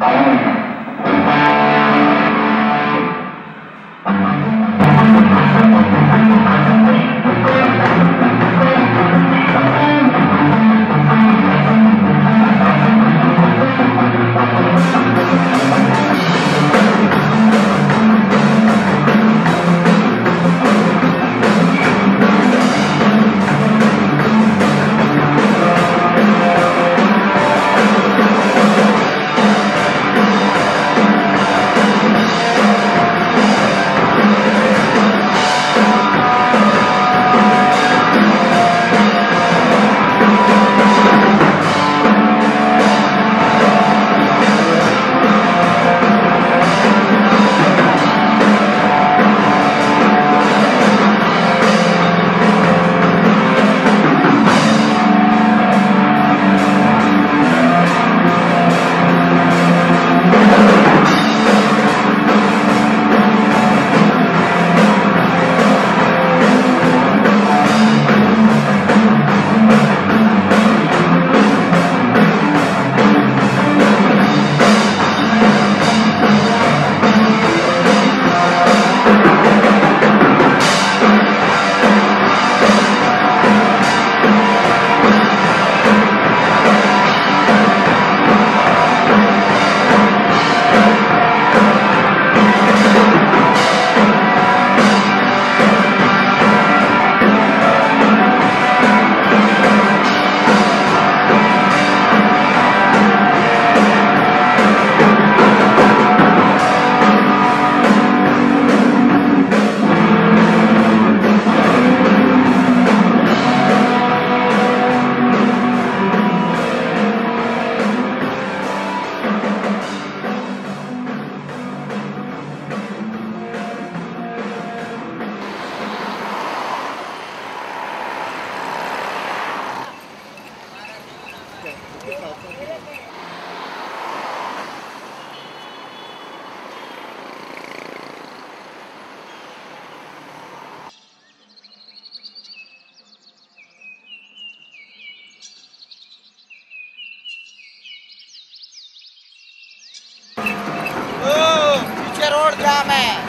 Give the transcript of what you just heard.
Amen. पीछे road जाम है।